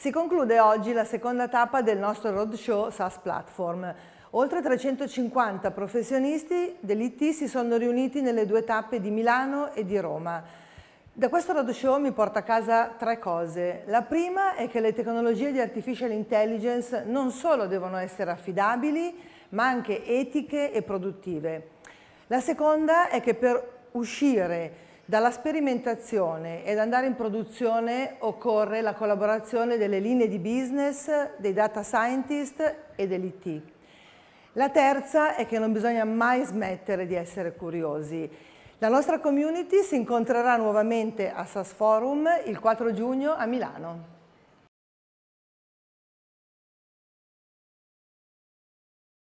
Si conclude oggi la seconda tappa del nostro roadshow SaaS Platform. Oltre 350 professionisti dell'IT si sono riuniti nelle due tappe di Milano e di Roma. Da questo roadshow mi porta a casa tre cose. La prima è che le tecnologie di artificial intelligence non solo devono essere affidabili, ma anche etiche e produttive. La seconda è che per uscire dalla sperimentazione ed andare in produzione occorre la collaborazione delle linee di business, dei data scientist e dell'IT. La terza è che non bisogna mai smettere di essere curiosi. La nostra community si incontrerà nuovamente a SAS Forum il 4 giugno a Milano.